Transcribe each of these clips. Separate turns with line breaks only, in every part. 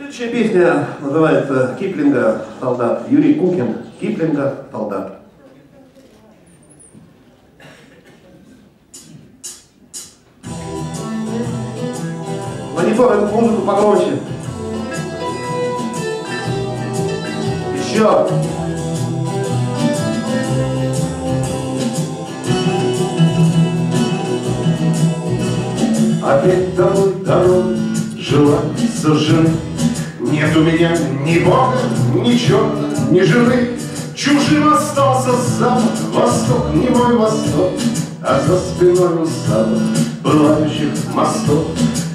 Следующая песня называется Киплинга «Солдат». Юрий Кукин Киплинга «Солдат». Монитор музыку погромче. Еще.
Опять домой дорог жила сожжены. Нет у меня ни бога, ни черта, ни жены. Чужим остался запад, восток, не мой восток, А за спиной у запад пылающих мостов.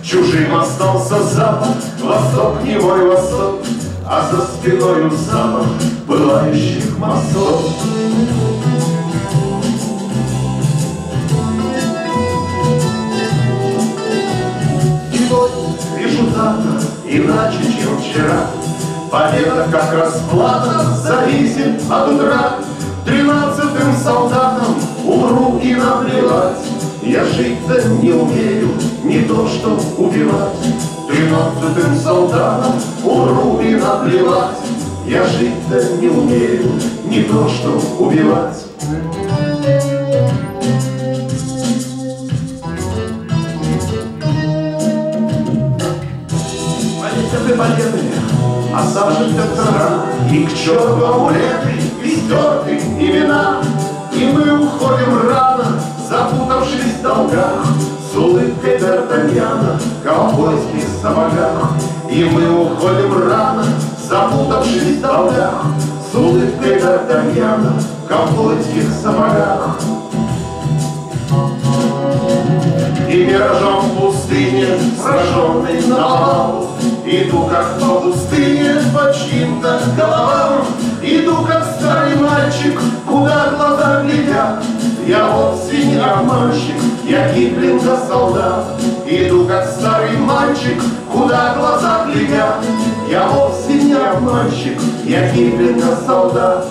Чужим остался запад, восток, не мой восток, А за спиной у запад пылающих мостов.
Вижу завтра иначе, чем вчера.
Победа как расплата зависит от утра. Тринадцатым солдатам умру и наплевать. Я жить-то не умею, не то что убивать. Тринадцатым солдатам умру и наплевать. Я жить-то не умею, не то что убивать.
Победы, а Саша доктора.
И к черту амулеты, и стерты имена, И мы уходим рано, запутавшись в долгах, С улыбкой Д'Артаньяна в ковбойских сапогах. И мы уходим рано, запутавшись в долгах, С улыбкой Д'Артаньяна в ковбойских сапогах. И миражом в пустыне, сраженный на повал, Иду как по пустыне по чьим-то головам, Иду как старый мальчик, куда глаза глядят. Я вовсе не обманщик, я Киплинга солдат. Иду как старый мальчик, куда глаза глядят. Я вовсе не обманщик, я Киплинга солдат.